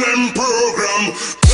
them program.